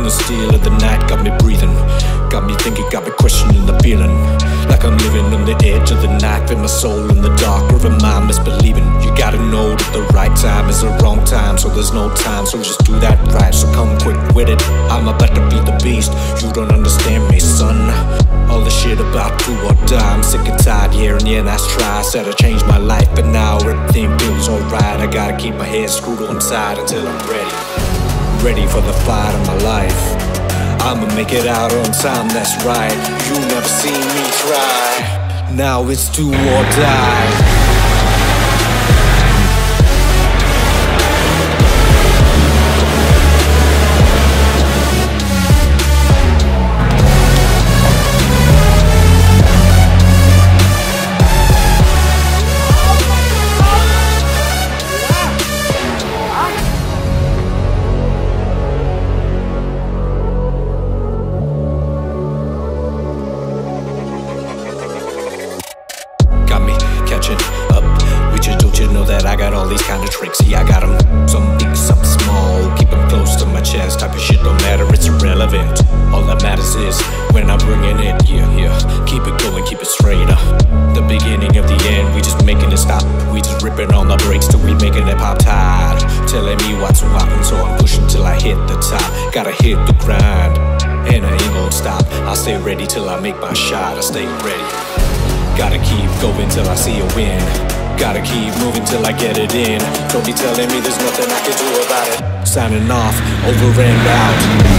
in the still of the night got me breathing. Got me thinking, got me questioning the feeling. Like I'm living on the edge of the night, with my soul in the dark, or I misbelieving? You gotta know that the right time is the wrong time, so there's no time, so just do that right. So come quick with it. I'm about to be the beast. You don't understand me, son. All the shit about do or die. I'm sick and tired, yeah, and yeah, that's try. Said I changed my life, but now everything feels alright. I gotta keep my head screwed on tight until I'm ready. Ready for the fight of my life. I'ma make it out on time, that's right. You never seen me try. Now it's do or die. I got all these kind of tricks? Yeah, I got them. Some big, some small. Keep them close to my chest. Type of shit don't matter, it's irrelevant. All that matters is when I'm bringing it. Yeah, yeah. Keep it going, keep it straight up. The beginning of the end, we just making it stop. We just ripping on the brakes till we making it pop tight. Telling me what's popping, so I'm pushing till I hit the top. Gotta hit the grind. And I ain't gonna stop. I stay ready till I make my shot. I stay ready. Gotta keep going till I see a win. Gotta keep moving till I get it in. Don't be telling me there's nothing I can do about it. Signing off, over and out.